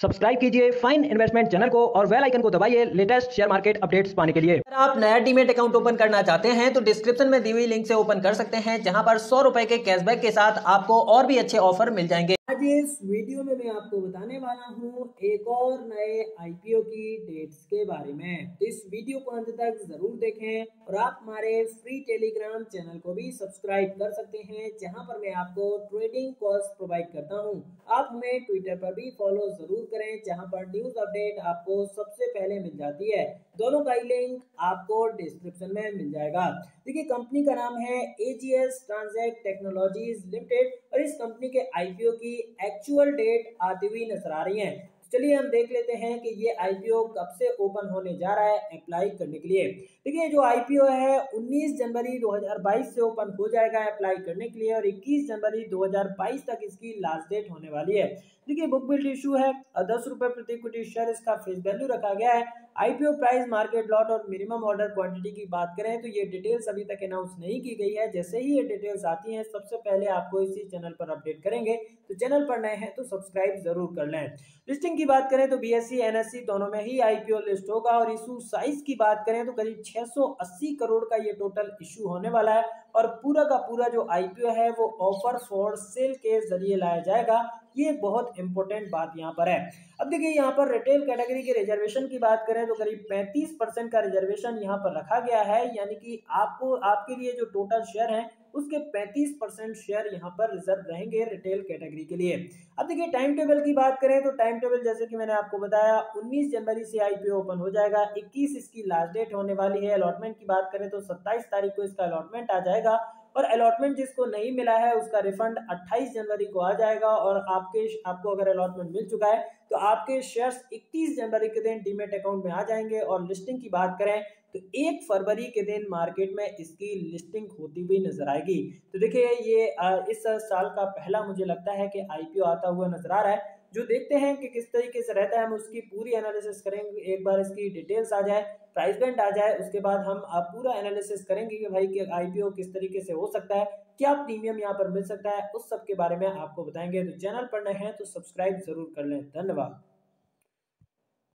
Subscribe कीजिए fine investment channel को और वेल आइकन को दबाइए लेटेस्ट शेयर मार्केट अपडेट्स पाने के लिए। अगर आप नया डीमेट अकाउंट ओपन करना चाहते हैं तो डिस्क्रिप्शन में दी हुई लिंक से ओपन कर सकते हैं, जहाँ पर सौ रुपए के कैशबैक के साथ आपको और भी अच्छे ऑफ़र मिल जाएँगे। आज इस वीडियो में मैं आपको बताने वाला हूँ एक और नए आईपीओ की डेट्स के बारे में। तो इस वीडियो को अंत तक ज़रूर देखें और आप हमारे फ्री टेलीग्राम चैनल को भी सब्सक्राइब कर सकते हैं, जहाँ पर मैं आपको ट्रेडिंग कॉल्स प्रोवाइड करता हूँ। आप हमें ट्विटर पर भी फॉलो ज़रूर करें, जहाँ पर न्यूज़ अपडेट आपको सबसे पहले मिल जाती है। दोनों का ही लिंक आपको डिस्क्रिप्शन में मिल जाएगा। देखिए कंपनी का नाम है एजीएस ट्रांजेक्ट टेक्नोलॉजीज़ लिमिटेड और इस कंपनी के आईपीओ की एक्चुअल डेट आती हुई नज़र आ रही है। चलिए हम देख लेते हैं कि ये आईपीओ कब से ओपन होने जा रहा है अप्लाई करने के लिए। देखिए, जो आईपीओ है 19 जनवरी 2022 से ओपन हो जाएगा अप्लाई करने के लिए और 21 जनवरी 2022 तक इसकी लास्ट डेट होने वाली है। देखिए बुक बिल्ड इशू है दस रुपए प्रति इक्विटी शेयर इसका फेस वैल्यू रखा गया है। आईपीओ प्राइस मार्केट लॉट और मिनिमम ऑर्डर क्वांटिटी की बात करें तो ये डिटेल्स अभी तक अनाउंस नहीं की गई है। जैसे ही ये डिटेल्स आती हैं, सबसे पहले आपको इसी चैनल पर अपडेट करेंगे। तो चैनल पर नए हैं तो सब्सक्राइब ज़रूर कर लें। लिस्टिंग की बात करें तो बीएससी एनएससी दोनों में ही आईपीओ लिस्ट होगा और इशू साइज़ की बात करें तो करीब 680 करोड़ का ये टोटल इशू होने वाला है और पूरा का पूरा जो आईपीओ है वो ऑफ़र फॉर सेल के ज़रिए लाया जाएगा। ये बहुत इंपॉर्टेंट बात यहाँ पर है। अब देखिए यहाँ पर रिटेल कैटेगरी के रिजर्वेशन की बात करें तो करीब 35 परसेंट का रिजर्वेशन यहाँ पर रखा गया है, यानी कि आपको, आपके लिए जो टोटल शेयर है उसके 35 परसेंट शेयर यहाँ पर रिज़र्व रहेंगे रिटेल कैटेगरी के लिए। अब देखिए टाइम टेबल की बात करें तो टाइम टेबल जैसे कि मैंने आपको बताया 19 जनवरी से आईपीओ ओपन हो जाएगा 21 इसकी लास्ट डेट होने वाली है। अलॉटमेंट की बात करें तो 27 तारीख को इसका अलॉटमेंट आ जाएगा। और अलॉटमेंट जिसको नहीं मिला है, उसका रिफंड 28 जनवरी को आ जाएगा और आपके, आपको अगर अलॉटमेंट मिल चुका है तो आपके शेयर्स 31 जनवरी के दिन डीमेट अकाउंट में आ जाएँगे और लिस्टिंग की बात करें तो एक फरवरी के दिन मार्केट में इसकी लिस्टिंग होती हुई नज़र आएगी। तो देखिए, ये इस साल का पहला मुझे लगता है कि आईपीओ आता हुआ नज़र आ रहा है। जो देखते हैं कि किस तरीके से रहता है, हम उसकी पूरी एनालिसिस करेंगे। एक बार इसकी डिटेल्स आ जाए प्राइस बैंड आ जाए, उसके बाद हम आप पूरा एनालिसिस करेंगे कि भाई कि आईपीओ किस तरीके से हो सकता है, क्या प्रीमियम यहाँ पर मिल सकता है, उस सब के बारे में आपको बताएँगे। तो चैनल पर नए हैं तो सब्सक्राइब ज़रूर कर लें। धन्यवाद।